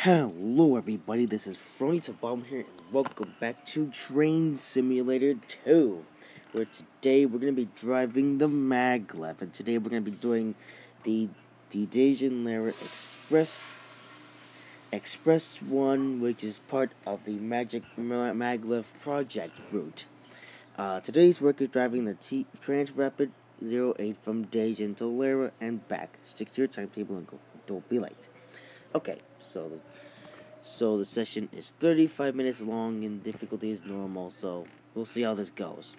Hello everybody, this is Frony Bomb here and welcome back to Trainz Simulator 2 where today we're going to be driving the maglev and today we're going to be doing the the Dejanira Express Express 1 which is part of the Magic Maglev project route. Uh, today's work is driving the T Transrapid 08 from Dejan to Lara and back. Stick to your timetable and go. Don't be late. Okay, so the, so the session is 35 minutes long and difficulty is normal, so we'll see how this goes.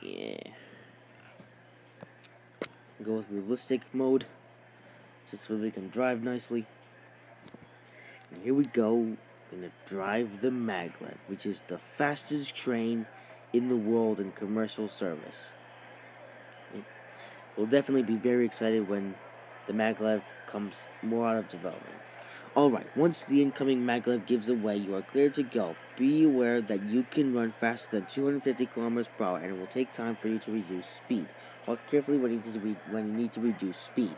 Yeah. Go with realistic mode, just so we can drive nicely. And here we go, gonna drive the maglev, which is the fastest train in the world in commercial service. We'll definitely be very excited when the maglev comes more out of development. Alright, once the incoming maglev gives away, you are cleared to go. Be aware that you can run faster than 250 kilometers per hour and it will take time for you to reduce speed. Walk carefully when you need to, when you need to reduce speed.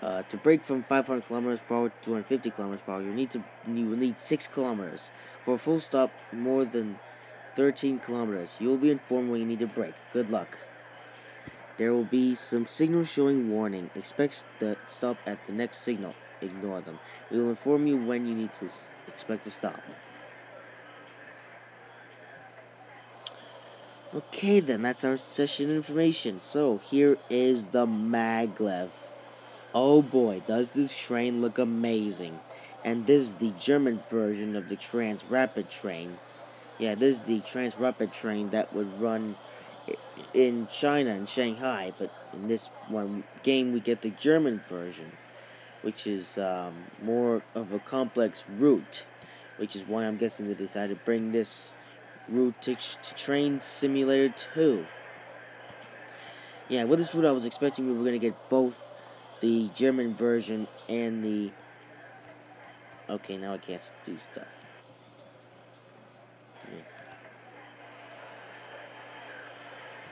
Uh, to break from 500 kilometers per hour to 250 kilometers per hour, you need to you will need 6 kilometers. For a full stop, more than 13 kilometers. You will be informed when you need to brake. Good luck. There will be some signals showing warning. Expect the stop at the next signal. Ignore them. We will inform you when you need to expect to stop. Okay then, that's our session information. So here is the maglev. Oh boy, does this train look amazing. And this is the German version of the Transrapid train. Yeah, this is the Transrapid train that would run in China and Shanghai, but in this one game we get the German version, which is um, more of a complex route, which is why I'm guessing they decided to bring this route to, to Trainz Simulator 2. Yeah, with this route I was expecting we were going to get both the German version and the... Okay, now I can't do stuff.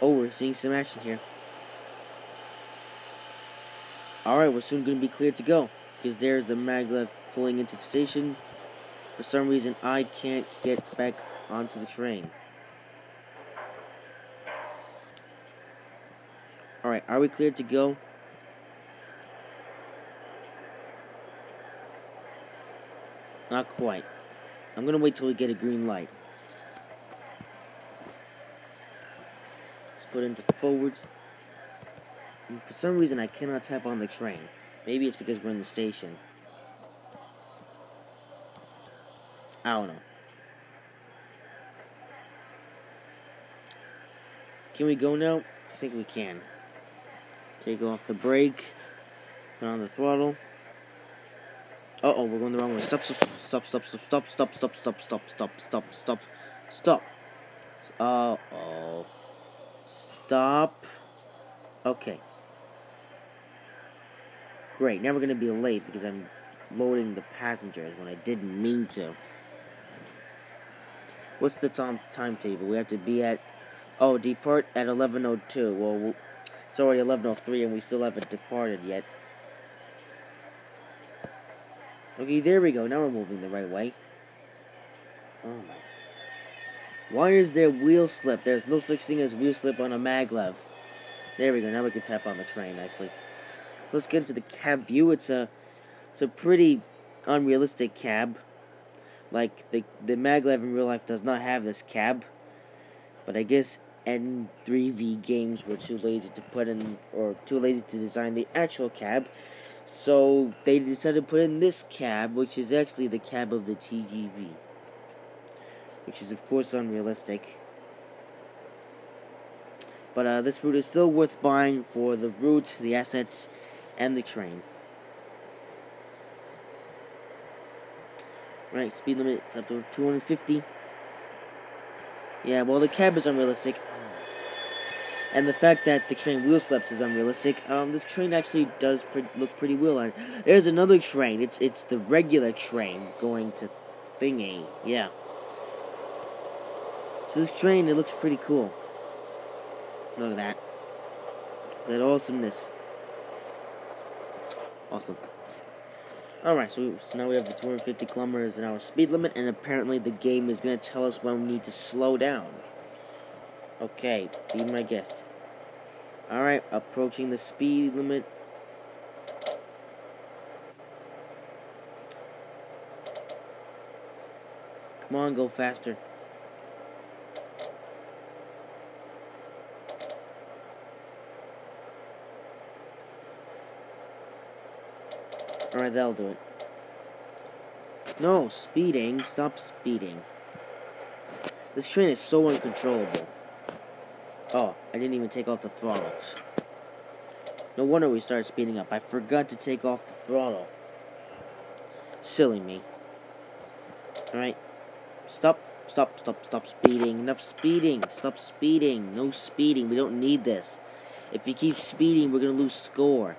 Oh, we're seeing some action here. Alright, we're soon going to be cleared to go. Because there's the maglev pulling into the station. For some reason, I can't get back onto the train. Alright, are we cleared to go? Not quite. I'm going to wait till we get a green light. Put into forwards. And for some reason, I cannot tap on the train. Maybe it's because we're in the station. I don't know. Can we go now? I think we can. Take off the brake. Put on the throttle. Uh oh, we're going the wrong way. Stop, stop, stop, stop, stop, stop, stop, stop, stop, stop, stop, stop, stop, stop. Uh oh. Stop. Okay. Great, now we're going to be late because I'm loading the passengers when I didn't mean to. What's the time timetable? We have to be at... Oh, depart at 11.02. Well, it's already 11.03 and we still haven't departed yet. Okay, there we go. Now we're moving the right way. Oh my why is there wheel slip? There's no such thing as wheel slip on a maglev. There we go. Now we can tap on the train nicely. Let's get into the cab view. It's a, it's a pretty unrealistic cab. Like the the maglev in real life does not have this cab. But I guess N3V games were too lazy to put in or too lazy to design the actual cab. So they decided to put in this cab, which is actually the cab of the TGV which is of course unrealistic. But uh, this route is still worth buying for the route, the assets, and the train. Right, speed limit is up to 250. Yeah, well, the cab is unrealistic. And the fact that the train wheel slips is unrealistic. Um, this train actually does pre look pretty well. There's another train. It's it's the regular train going to Thingy. Yeah. So this train, it looks pretty cool. Look at that. That awesomeness. Awesome. Alright, so, so now we have the 250 kilometers an hour speed limit, and apparently the game is going to tell us when we need to slow down. Okay, be my guest. Alright, approaching the speed limit. Come on, go faster. Alright, that'll do it. No, speeding. Stop speeding. This train is so uncontrollable. Oh, I didn't even take off the throttle. No wonder we started speeding up. I forgot to take off the throttle. Silly me. Alright. Stop, stop, stop, stop speeding. Enough speeding. Stop speeding. No speeding. We don't need this. If you keep speeding, we're going to lose score.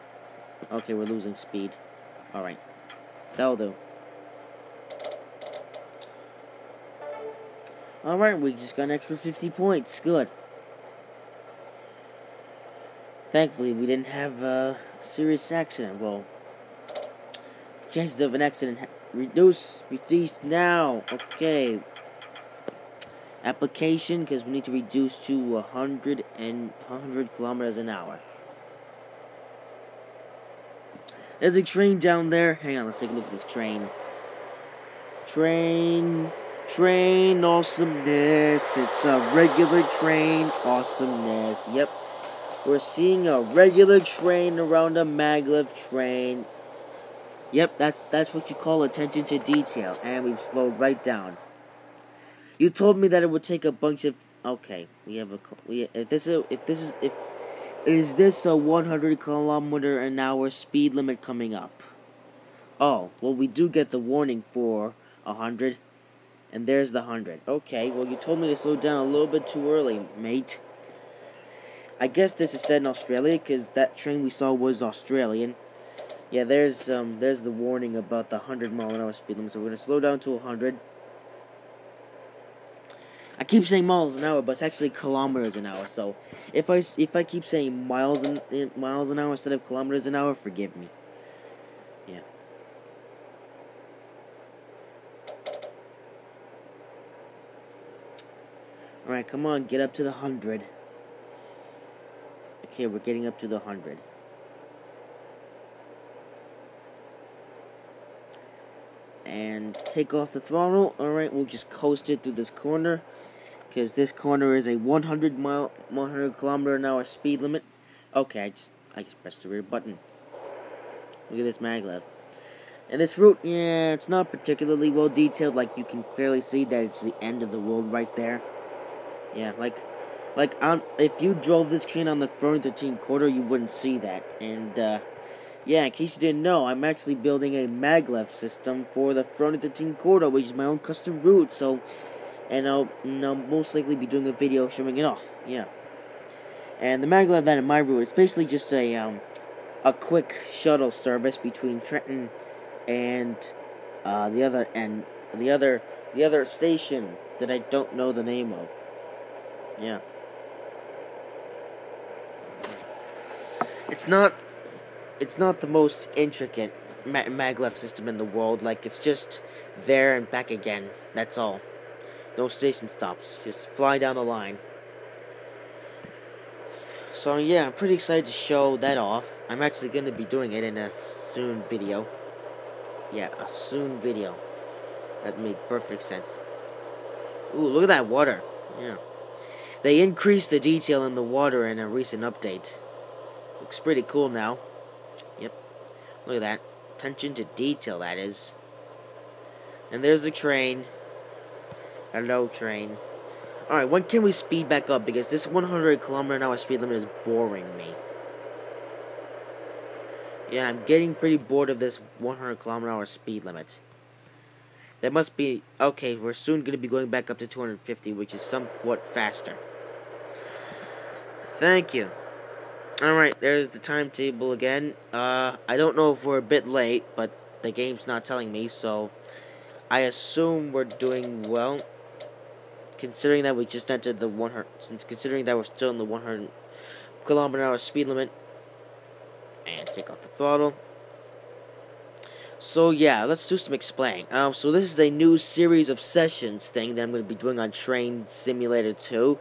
Okay, we're losing speed. Alright. That'll do. Alright, we just got an extra 50 points. Good. Thankfully, we didn't have a serious accident. Well, chances of an accident reduce, reduce now. Okay. Application, because we need to reduce to 100 and 100 kilometers an hour. There's a train down there. Hang on, let's take a look at this train. Train, train awesomeness. It's a regular train awesomeness. Yep. We're seeing a regular train around a maglev train. Yep, that's that's what you call attention to detail, and we've slowed right down. You told me that it would take a bunch of okay. We have a we if this is if this is if is this a 100 kilometer an hour speed limit coming up? Oh, well, we do get the warning for 100, and there's the 100. Okay, well, you told me to slow down a little bit too early, mate. I guess this is said in Australia, because that train we saw was Australian. Yeah, there's um, there's the warning about the 100 mile an hour speed limit, so we're going to slow down to 100. I keep saying miles an hour, but it's actually kilometers an hour. So if I if I keep saying miles an eh, miles an hour instead of kilometers an hour, forgive me. Yeah. All right, come on, get up to the hundred. Okay, we're getting up to the hundred. And take off the throttle. Alright, we'll just coast it through this corner because this corner is a 100 mile 100 kilometer an hour speed limit. Okay, I just I just pressed the rear button. Look at this maglev. And this route, yeah, it's not particularly well detailed. Like you can clearly see that it's the end of the world right there. Yeah, like like on if you drove this train on the front 13 quarter, you wouldn't see that. And uh, yeah, in case you didn't know, I'm actually building a maglev system for the front 13 quarter, which is my own custom route. So and I'll, and I'll most likely be doing a video showing it off. Yeah. And the maglev that in my route is basically just a um, a quick shuttle service between Trenton and uh, the other and the other the other station that I don't know the name of. Yeah. It's not it's not the most intricate ma maglev system in the world. Like it's just there and back again. That's all. No station stops. Just fly down the line. So yeah, I'm pretty excited to show that off. I'm actually going to be doing it in a soon video. Yeah, a soon video. That made perfect sense. Ooh, look at that water. Yeah. They increased the detail in the water in a recent update. Looks pretty cool now. Yep. Look at that. Attention to detail, that is. And there's the train. Hello, train. Alright, when can we speed back up? Because this 100 kilometer an hour speed limit is boring me. Yeah, I'm getting pretty bored of this 100 kilometer hour speed limit. That must be... Okay, we're soon going to be going back up to 250, which is somewhat faster. Thank you. Alright, there's the timetable again. Uh, I don't know if we're a bit late, but the game's not telling me, so... I assume we're doing well considering that we just entered the 100, since considering that we're still in the 100, kilometer hour speed limit. And take off the throttle. So yeah, let's do some explaining. Um, so this is a new series of sessions thing that I'm going to be doing on Trainz Simulator 2.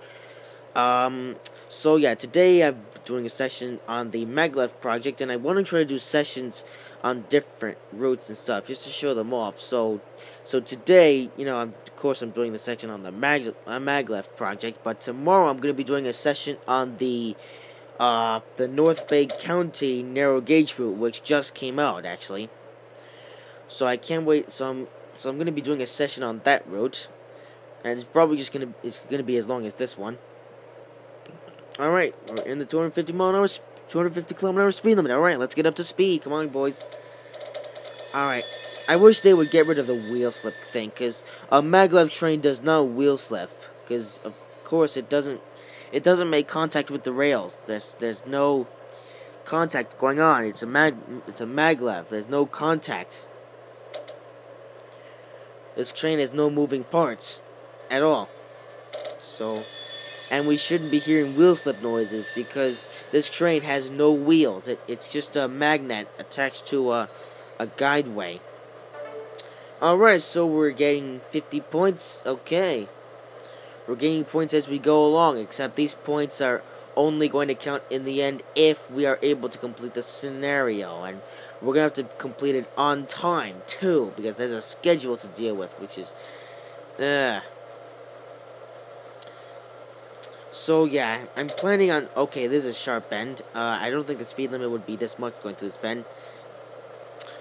Um, so yeah, today I'm doing a session on the maglev project, and I want to try to do sessions on different routes and stuff, just to show them off. So, so today, you know, I'm, course, I'm doing the section on the mag uh, maglev project, but tomorrow I'm going to be doing a session on the uh, the North Bay County narrow gauge route, which just came out actually. So I can't wait. So I'm so I'm gonna be doing a session on that route, and it's probably just gonna it's gonna be as long as this one. All right, we're in the 250 mile an hour, 250 kilometer speed limit. All right, let's get up to speed. Come on, boys. All right. I wish they would get rid of the wheel slip thing, cause a maglev train does not wheel slip, cause of course it doesn't. It doesn't make contact with the rails. There's there's no contact going on. It's a mag it's a maglev. There's no contact. This train has no moving parts at all. So, and we shouldn't be hearing wheel slip noises because this train has no wheels. It, it's just a magnet attached to a, a guideway. Alright, so we're getting 50 points. Okay. We're gaining points as we go along, except these points are only going to count in the end if we are able to complete the scenario. And we're going to have to complete it on time, too, because there's a schedule to deal with, which is... Uh. So, yeah, I'm planning on... Okay, this is a sharp bend. Uh, I don't think the speed limit would be this much going through this bend.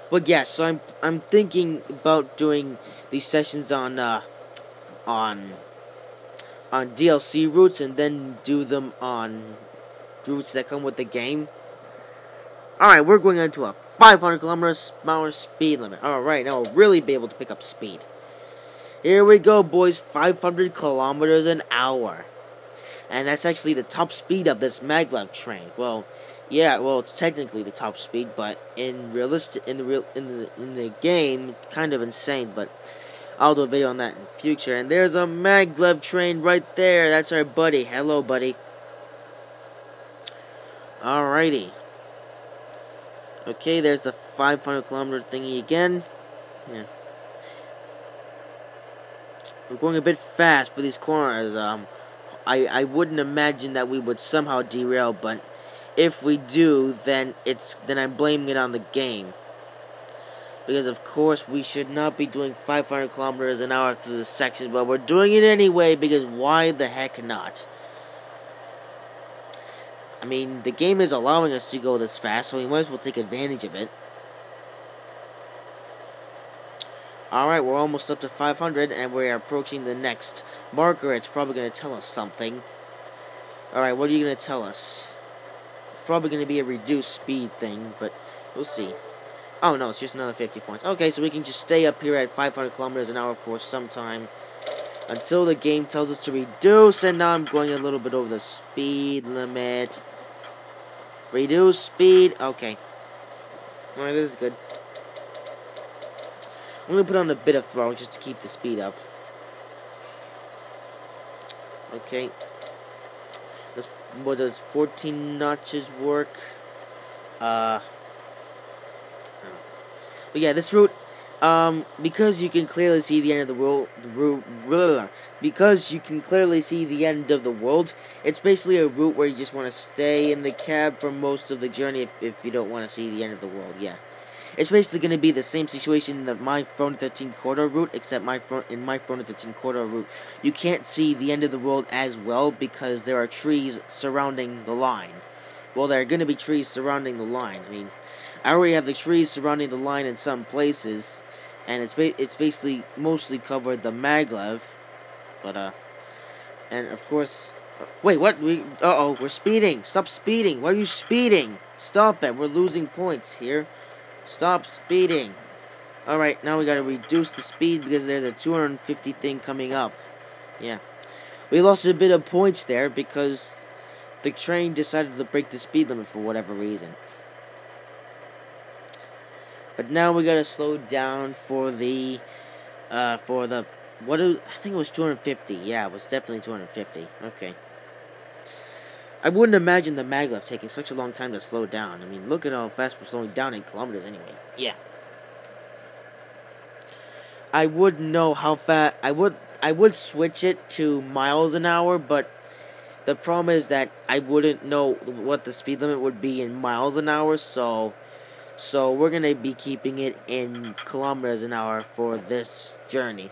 But, yeah, so I'm, I'm thinking about doing these sessions on, uh, on, on DLC routes and then do them on routes that come with the game. Alright, we're going into a 500 kilometers per hour speed limit. Alright, now we'll really be able to pick up speed. Here we go, boys. 500 kilometers an hour. And that's actually the top speed of this maglev train. Well, yeah, well, it's technically the top speed, but in realistic, in the real, in the in the game, it's kind of insane. But I'll do a video on that in future. And there's a maglev train right there. That's our buddy. Hello, buddy. Alrighty. Okay, there's the 500 kilometer thingy again. Yeah. We're going a bit fast for these corners. Um, I, I wouldn't imagine that we would somehow derail, but if we do, then it's then I'm blaming it on the game. Because of course we should not be doing 500 kilometers an hour through the section, but we're doing it anyway because why the heck not? I mean, the game is allowing us to go this fast, so we might as well take advantage of it. Alright, we're almost up to 500, and we're approaching the next marker. It's probably going to tell us something. Alright, what are you going to tell us? Probably going to be a reduced speed thing, but we'll see. Oh, no, it's just another 50 points. Okay, so we can just stay up here at 500 kilometers an hour for some time until the game tells us to reduce, and now I'm going a little bit over the speed limit. Reduce speed. Okay. Alright, this is good. I'm going to put on a bit of throttle just to keep the speed up. Okay. What does 14 notches work? Uh. But yeah, this route um, because you can clearly see the end of the world, the route, because you can clearly see the end of the world, it's basically a route where you just want to stay in the cab for most of the journey if, if you don't want to see the end of the world, yeah. It's basically going to be the same situation that my Frowny 13 corridor route, except my front in my Frowny 13 corridor route, you can't see the end of the world as well because there are trees surrounding the line. Well, there are going to be trees surrounding the line. I mean, I already have the trees surrounding the line in some places, and it's ba- it's basically mostly covered the maglev, but uh, and of course, uh, wait, what? We uh oh, we're speeding. Stop speeding. Why are you speeding? Stop it. We're losing points here. Stop speeding. All right, now we gotta reduce the speed because there's a 250 thing coming up. Yeah, we lost a bit of points there because the train decided to break the speed limit for whatever reason. But now we gotta slow down for the, uh, for the, what, is, I think it was 250. Yeah, it was definitely 250. Okay. I wouldn't imagine the maglev taking such a long time to slow down. I mean, look at how fast we're slowing down in kilometers anyway. Yeah. I would know how fast I would I would switch it to miles an hour, but the problem is that I wouldn't know what the speed limit would be in miles an hour, so so we're gonna be keeping it in kilometers an hour for this journey.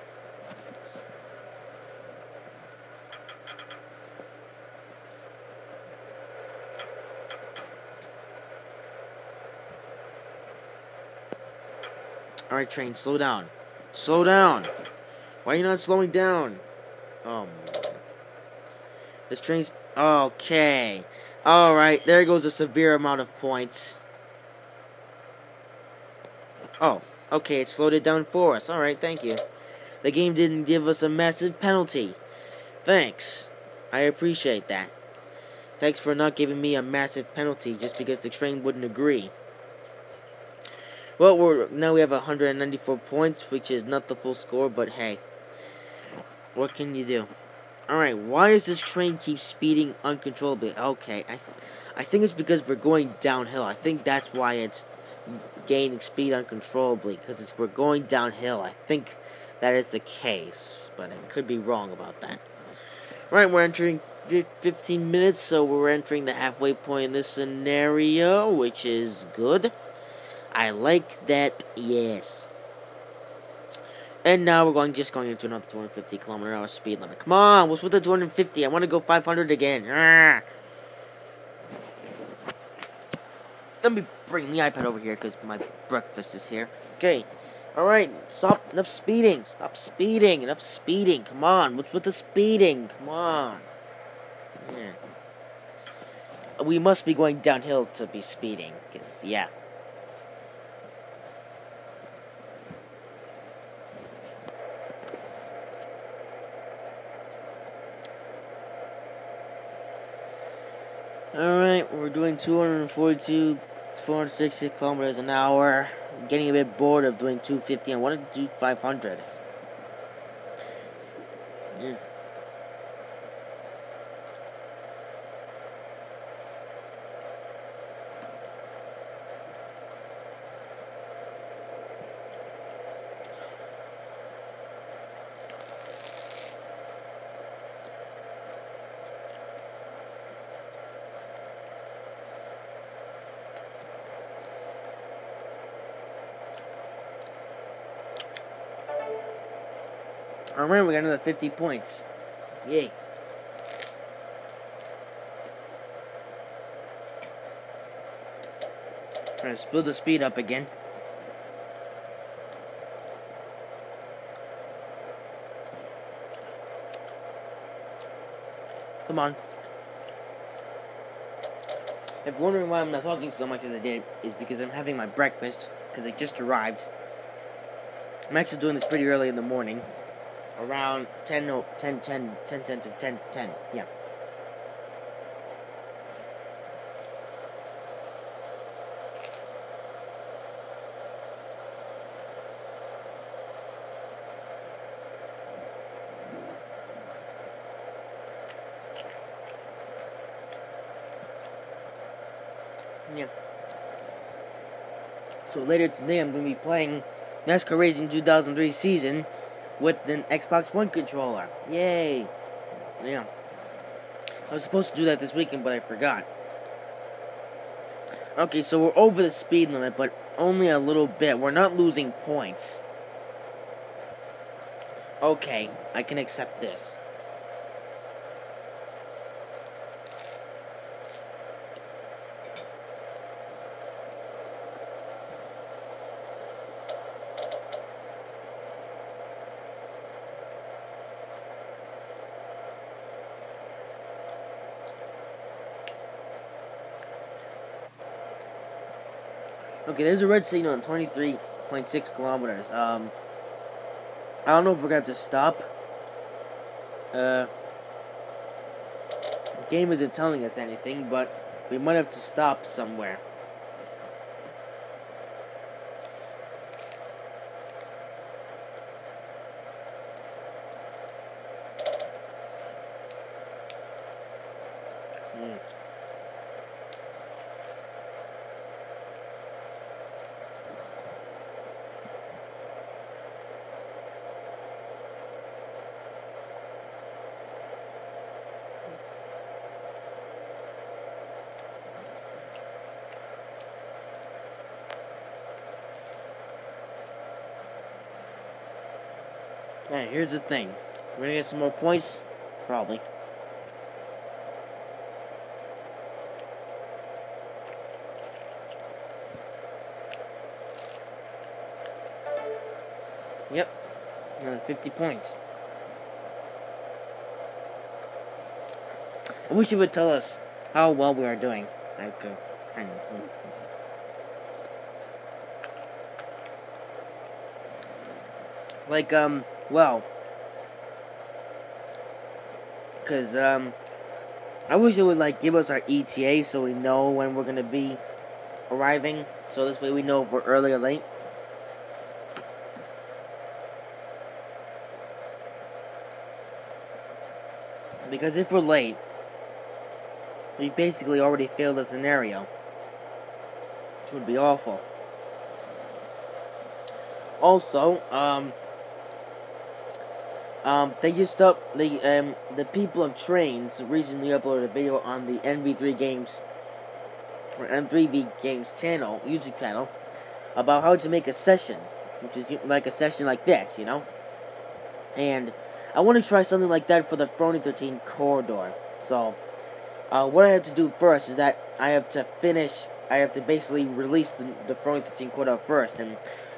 Alright, train, slow down. Slow down. Why are you not slowing down? Um. This train's. Okay. Alright, there goes a severe amount of points. Oh, okay, it slowed it down for us. Alright, thank you. The game didn't give us a massive penalty. Thanks. I appreciate that. Thanks for not giving me a massive penalty just because the train wouldn't agree. Well, we're now we have 194 points, which is not the full score, but hey, what can you do? All right, why does this train keep speeding uncontrollably? Okay, I, th I think it's because we're going downhill. I think that's why it's gaining speed uncontrollably because it's we're going downhill. I think that is the case, but I could be wrong about that. All right, we're entering 15 minutes, so we're entering the halfway point in this scenario, which is good. I like that, yes. And now we're going just going into another 250 kilometer hour speed limit. Come on, what's with the 250? I want to go 500 again. Let me bring the iPad over here because my breakfast is here. Okay. Alright, stop. Enough speeding. Stop speeding. Enough speeding. Come on. What's with the speeding? Come on. Yeah. We must be going downhill to be speeding. Because, yeah. Alright, we're doing 242, 460 kilometers an hour. I'm getting a bit bored of doing 250. I want to do 500. Yeah. Alright, we got another 50 points. Yay. Let's build the speed up again. Come on. If you're wondering why I'm not talking so much as I did, is because I'm having my breakfast, because it just arrived. I'm actually doing this pretty early in the morning around 10, 10, 10, 10, 10, 10, 10, 10, yeah. Yeah. So later today I'm going to be playing NASCAR Racing 2003 season with an Xbox One controller. Yay! Yeah. I was supposed to do that this weekend, but I forgot. Okay, so we're over the speed limit, but only a little bit. We're not losing points. Okay, I can accept this. Okay, there's a red signal at 23.6 kilometers. Um, I don't know if we're gonna have to stop. Uh, the game isn't telling us anything, but we might have to stop somewhere. Here's the thing. We're gonna get some more points? Probably. Yep. Another 50 points. I wish you would tell us how well we are doing. Uh, hang on. Like, um, well, because, um, I wish it would, like, give us our ETA so we know when we're going to be arriving. So this way we know if we're early or late. Because if we're late, we basically already failed the scenario. Which would be awful. Also, um, um, they just up the um the people of trains recently uploaded a video on the NV3 Games or N3V Games channel, YouTube channel, about how to make a session, which is like a session like this, you know. And I want to try something like that for the Frowny 13 corridor. So, uh, what I have to do first is that I have to finish. I have to basically release the the Frowny 13 corridor first, and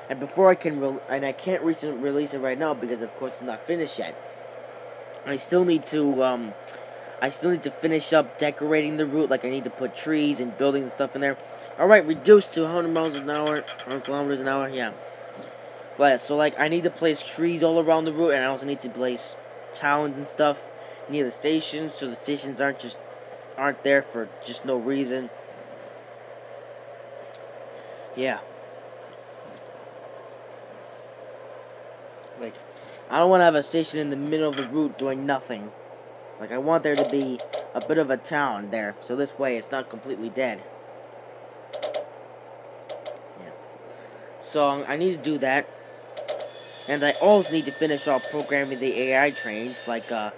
and before I can re- and I can't re- release it right now because of course it's not finished yet. I still need to um, I still need to finish up decorating the route. Like I need to put trees and buildings and stuff in there. All right, reduced to 100 miles an hour, 100 kilometers an hour. Yeah. But so like I need to place trees all around the route, and I also need to place towns and stuff near the stations, so the stations aren't just aren't there for just no reason. Yeah. Like, I don't want to have a station in the middle of the route doing nothing. Like, I want there to be a bit of a town there, so this way it's not completely dead. Yeah. So I need to do that. And I also need to finish off programming the AI trains, like, uh,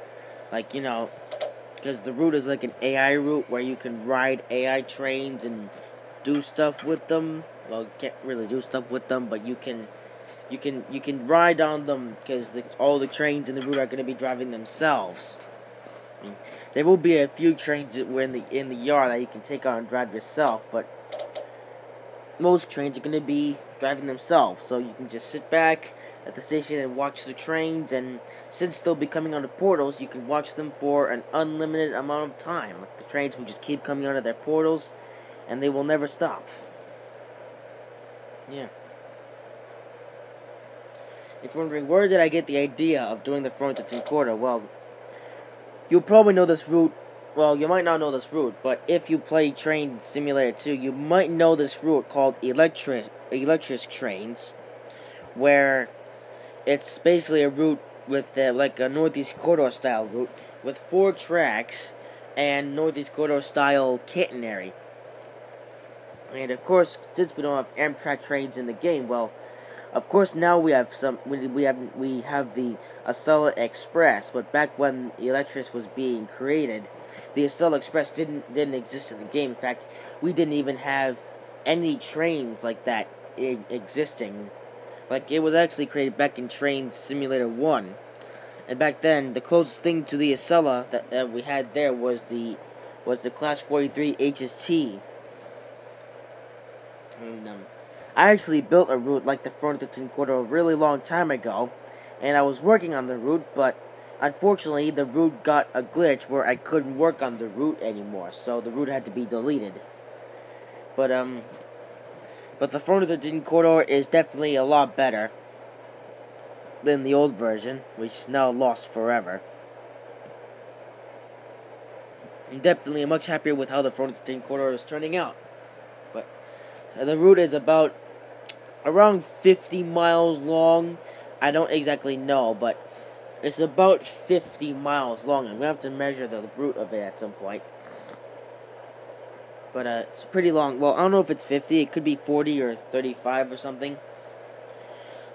like, you know, because the route is like an AI route where you can ride AI trains and do stuff with them. Well, can't really do stuff with them, but you can, you can, you can ride on them because the, all the trains in the route are going to be driving themselves. There will be a few trains that were in the in the yard that you can take on and drive yourself, but most trains are going to be driving themselves. So you can just sit back at the station and watch the trains. And since they'll be coming out of portals, you can watch them for an unlimited amount of time. Like the trains will just keep coming out of their portals, and they will never stop. Yeah. If you're wondering where did I get the idea of doing the Frontenac Quarter, well, you'll probably know this route well, you might not know this route, but if you play Trainz Simulator 2, you might know this route called electric electric trains, where it's basically a route with uh, like a Northeast Corridor style route with four tracks and Northeast Corridor style catenary. And of course, since we don't have Amtrak trains in the game, well, of course, now we have some. We, we have we have the Acela Express, but back when Electris was being created, the Acela Express didn't didn't exist in the game. In fact, we didn't even have any trains like that existing. Like it was actually created back in Trainz Simulator One, and back then the closest thing to the Acela that, that we had there was the was the Class 43 HST. And, um, I actually built a route like the front of the Quarter a really long time ago, and I was working on the route, but unfortunately the route got a glitch where I couldn't work on the route anymore, so the route had to be deleted. But um, but the front of the Quarter is definitely a lot better than the old version, which is now lost forever. I'm definitely much happier with how the front of the Quarter is turning out. But the route is about around 50 miles long. I don't exactly know, but it's about 50 miles long. I'm gonna have to measure the route of it at some point. But uh, it's pretty long. Well, I don't know if it's 50. It could be 40 or 35 or something.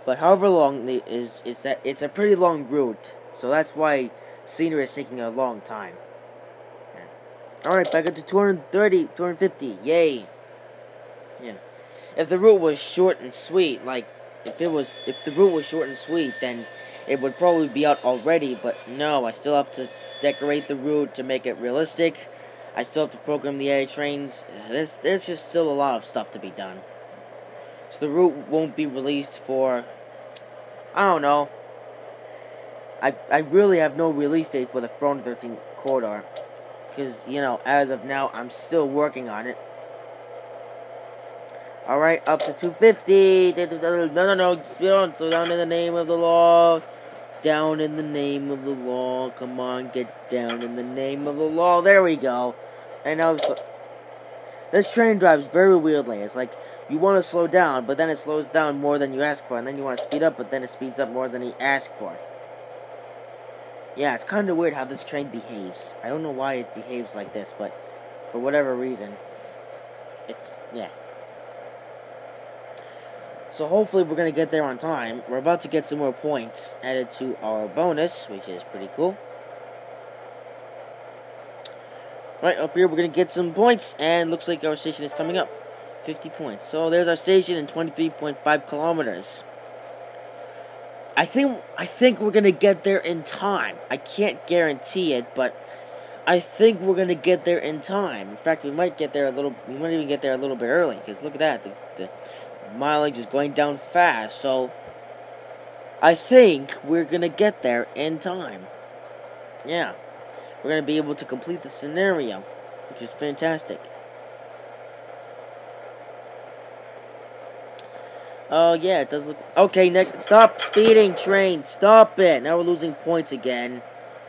But however long it is, it's that it's a pretty long route. So that's why scenery is taking a long time. Alright, back up to 230, 250. Yay. If the route was short and sweet, like if it was if the route was short and sweet, then it would probably be out already, but no, I still have to decorate the route to make it realistic. I still have to program the air trains. There's, there's just still a lot of stuff to be done. So the route won't be released for, I don't know. I, I really have no release date for the Throne 13 corridor. Because, you know, as of now, I'm still working on it. Alright, up to 250. No, no, no. Slow down in the name of the law. Down in the name of the law. Come on, get down in the name of the law. There we go. And now, so, this train drives very weirdly. It's like you want to slow down, but then it slows down more than you ask for, and then you want to speed up, but then it speeds up more than you ask for. Yeah, it's kind of weird how this train behaves. I don't know why it behaves like this, but for whatever reason, it's yeah. So hopefully we're going to get there on time. We're about to get some more points added to our bonus, which is pretty cool. Right, up here we're going to get some points, and looks like our station is coming up. 50 points. So there's our station in 23.5 kilometers. I think I think we're gonna get there in time. I can't guarantee it, but I think we're gonna get there in time. In fact, we might get there a little. We might even get there a little bit early. Cause look at that, the, the mileage is going down fast, so I think we're gonna get there in time. Yeah, we're gonna be able to complete the scenario, which is fantastic. Oh yeah, it does look. Okay, next. Stop speeding, train. Stop it. Now we're losing points again.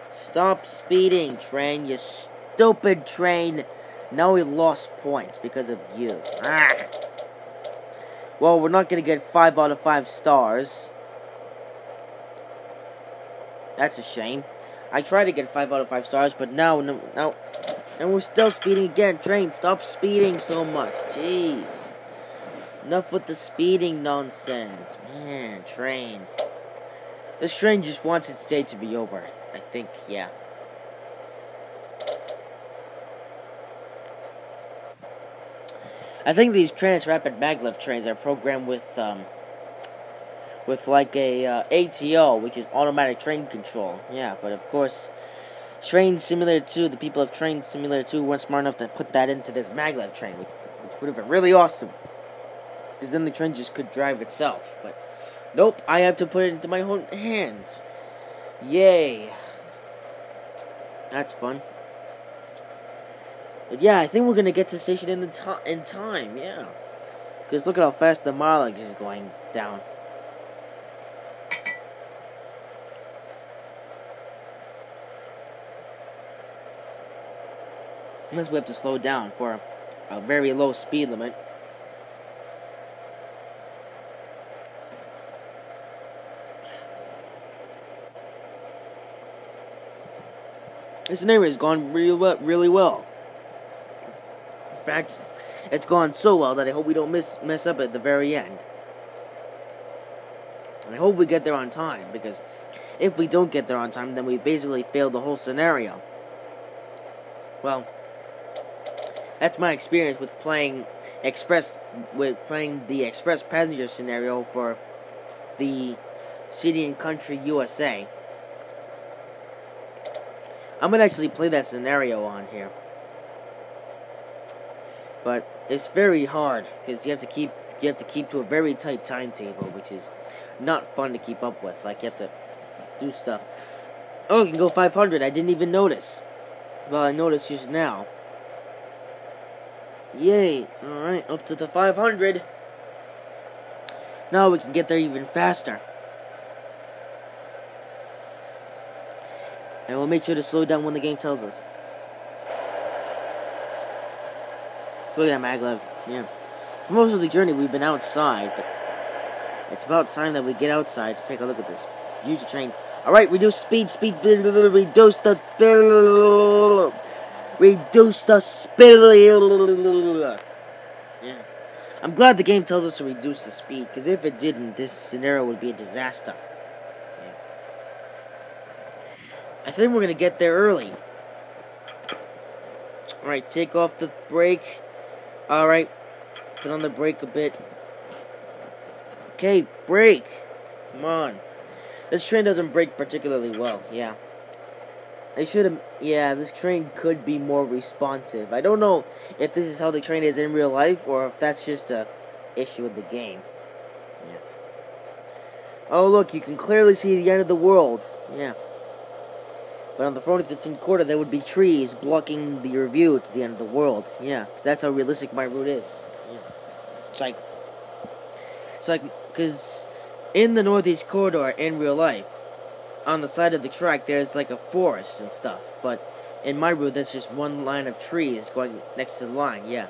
Stop speeding, train. You stupid train. Now we lost points because of you. Ah. Well, we're not going to get 5 out of 5 stars. That's a shame. I tried to get 5 out of 5 stars, but now, no, now, and we're still speeding again. Train, stop speeding so much. Jeez. Enough with the speeding nonsense. Man, train. This train just wants its day to be over. I think, yeah. I think these Trans-Rapid Maglev trains are programmed with um, with like a uh, ATO, which is automatic train control. Yeah, but of course, Trainz Simulator 2, the people of Trainz Simulator 2 weren't smart enough to put that into this maglev train, which, which would have been really awesome. Because then the train just could drive itself. But nope, I have to put it into my own hands. Yay. That's fun. But yeah, I think we're gonna get to station in the to- in time. Yeah, because look at how fast the mileage is going down. Unless we have to slow down for a very low speed limit. This neighborhood has gone really well, really well fact, it's gone so well that I hope we don't miss mess up at the very end. And I hope we get there on time because if we don't get there on time, then we basically failed the whole scenario. Well, that's my experience with playing express with playing the express passenger scenario for the City and Country USA. I'm gonna actually play that scenario on here but it's very hard because you have to keep you have to keep to a very tight timetable, which is not fun to keep up with. Like you have to do stuff. Oh, you can go 500. I didn't even notice. Well, I noticed just now. Yay! All right, up to the 500. Now we can get there even faster. And we'll make sure to slow down when the game tells us. Look at that maglev. Yeah. For most of the journey, we've been outside, but it's about time that we get outside to take a look at this. The train. Alright, reduce speed, speed, reduce the, reduce the speed. Yeah. I'm glad the game tells us to reduce the speed, because if it didn't, this scenario would be a disaster. Yeah. I think we're going to get there early. Alright, take off the brake. Alright. Put on the brake a bit. Okay, brake. Come on. This train doesn't brake particularly well, yeah. They should have, yeah, this train could be more responsive. I don't know if this is how the train is in real life or if that's just a issue with the game. Yeah. Oh, look, you can clearly see the end of the world. Yeah. But on the 15 quarter, there would be trees blocking the view to the end of the world. Yeah, because that's how realistic my route is. Yeah. It's like, it's like, because in the Northeast Corridor in real life, on the side of the track, there's like a forest and stuff. But in my route, there's just one line of trees going next to the line. Yeah.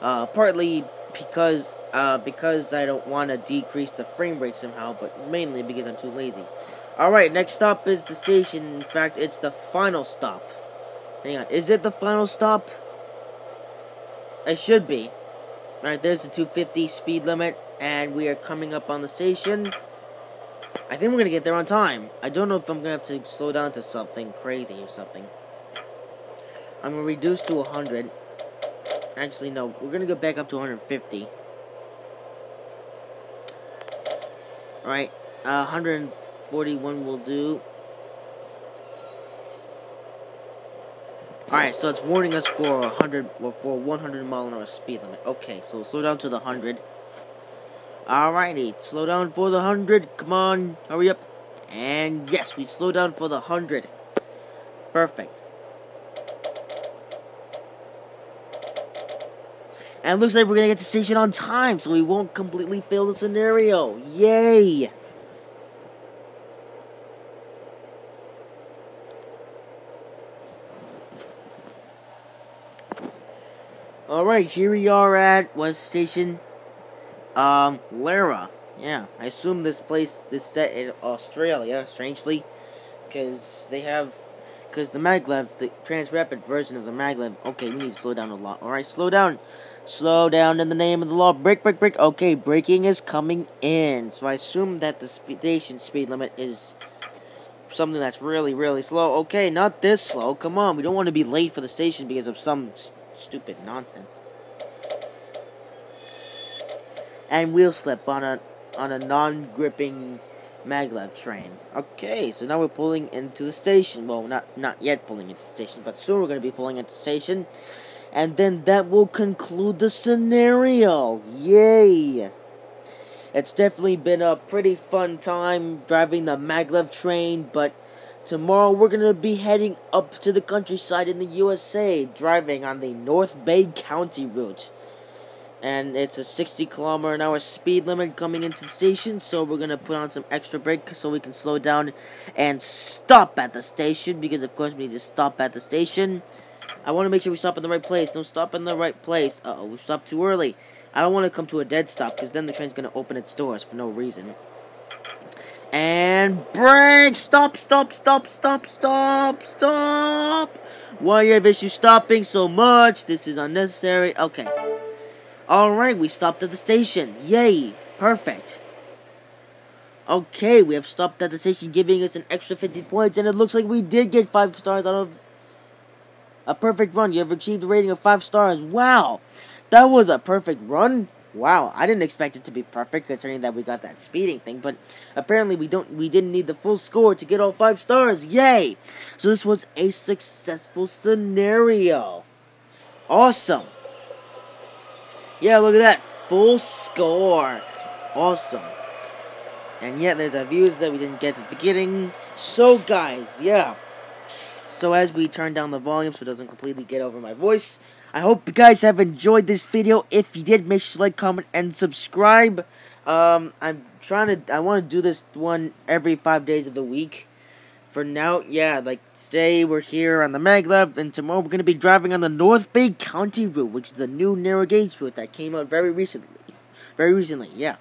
Uh, partly because uh, because I don't want to decrease the frame rate somehow, but mainly because I'm too lazy. Alright, next stop is the station. In fact, it's the final stop. Hang on, is it the final stop? It should be. Alright, there's the 250 speed limit, and we are coming up on the station. I think we're gonna get there on time. I don't know if I'm gonna have to slow down to something crazy or something. I'm gonna reduce to 100. Actually, no, we're gonna go back up to 150. Alright, uh, 100. 41 will do. Alright, so it's warning us for 100 or for 100 mile an hour speed limit. Okay, so slow down to the 100. Alrighty, slow down for the 100. Come on, hurry up. And yes, we slow down for the 100. Perfect. And it looks like we're gonna get to station on time, so we won't completely fail the scenario. Yay! Alright, here we are at West Station. Um, Lara. Yeah, I assume this place is set in Australia, strangely. Because they have. Because the maglev, the Transrapid version of the maglev. Okay, we need to slow down a lot. Alright, slow down. Slow down in the name of the law. Break, break, break. Okay, braking is coming in. So I assume that the station speed limit is something that's really, really slow. Okay, not this slow. Come on, we don't want to be late for the station because of some stupid nonsense. And wheel slip on a on a non-gripping maglev train. Okay, so now we're pulling into the station. Well, not not yet pulling into the station, but soon we're going to be pulling into the station. And then that will conclude the scenario. Yay! It's definitely been a pretty fun time driving the maglev train, but Tomorrow we're going to be heading up to the countryside in the USA, driving on the North Bay County route. And it's a 60 kilometer an hour speed limit coming into the station, so we're going to put on some extra brake so we can slow down and stop at the station, because of course we need to stop at the station. I want to make sure we stop in the right place. Don't stop in the right place. Uh oh we stopped too early. I don't want to come to a dead stop, because then the train's going to open its doors for no reason. And brake! Stop, stop, stop, stop, stop, stop! Why you have issues stopping so much? This is unnecessary. Okay. Alright, we stopped at the station. Yay! Perfect. Okay, we have stopped at the station, giving us an extra 50 points, and it looks like we did get 5 stars out of a perfect run. You have achieved a rating of 5 stars. Wow! That was a perfect run wow, I didn't expect it to be perfect considering that we got that speeding thing, but apparently we don't we didn't need the full score to get all 5 stars. Yay! So this was a successful scenario. Awesome. Yeah, look at that. Full score. Awesome. And yet there's our views that we didn't get at the beginning. So guys, yeah. So as we turn down the volume so it doesn't completely get over my voice, I hope you guys have enjoyed this video. If you did, make sure to like, comment, and subscribe. Um, I'm trying to, I want to do this one every five days of the week. For now, yeah, like today we're here on the maglev, and tomorrow we're going to be driving on the North Bay County route, which is the new narrow gauge route that came out very recently. Very recently, yeah.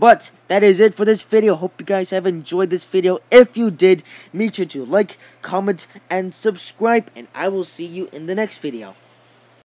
But that is it for this video. Hope you guys have enjoyed this video. If you did, make sure to like, comment, and subscribe. And I will see you in the next video.